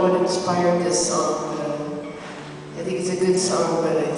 what inspired this song, but I think it's a good song, but I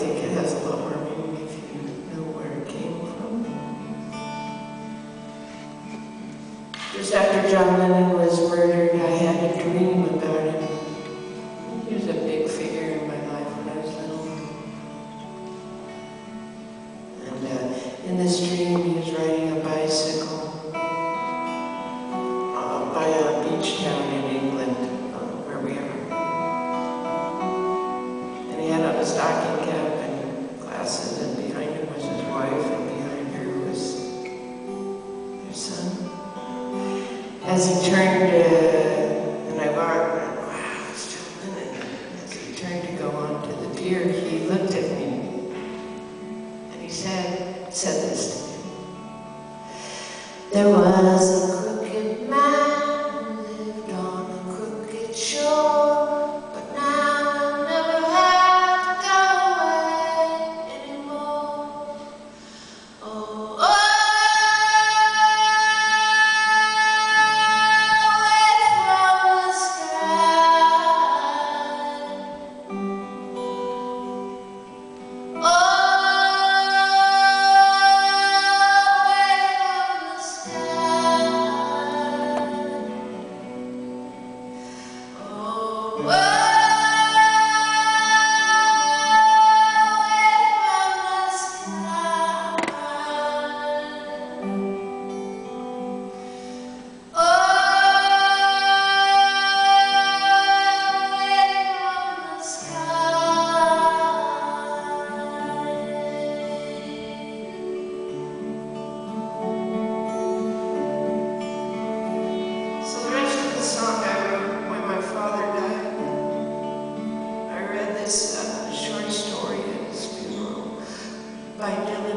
by Dylan.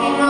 no